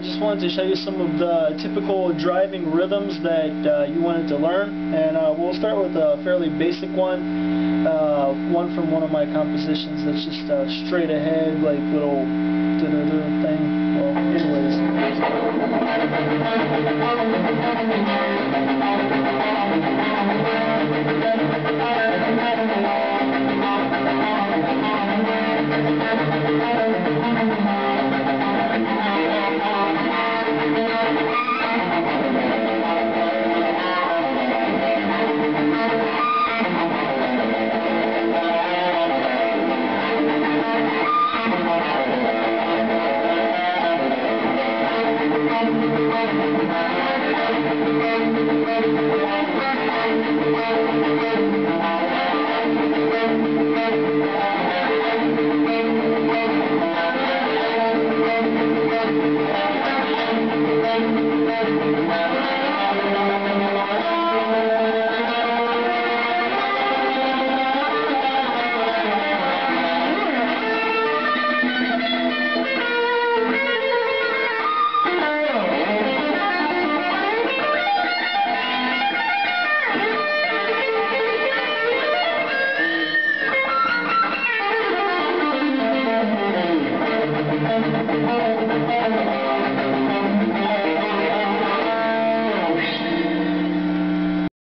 I just wanted to show you some of the typical driving rhythms that uh, you wanted to learn. And uh, we'll start with a fairly basic one, uh, one from one of my compositions that's just a straight ahead, like little da-da-da thing. Well, anyways. Thank you.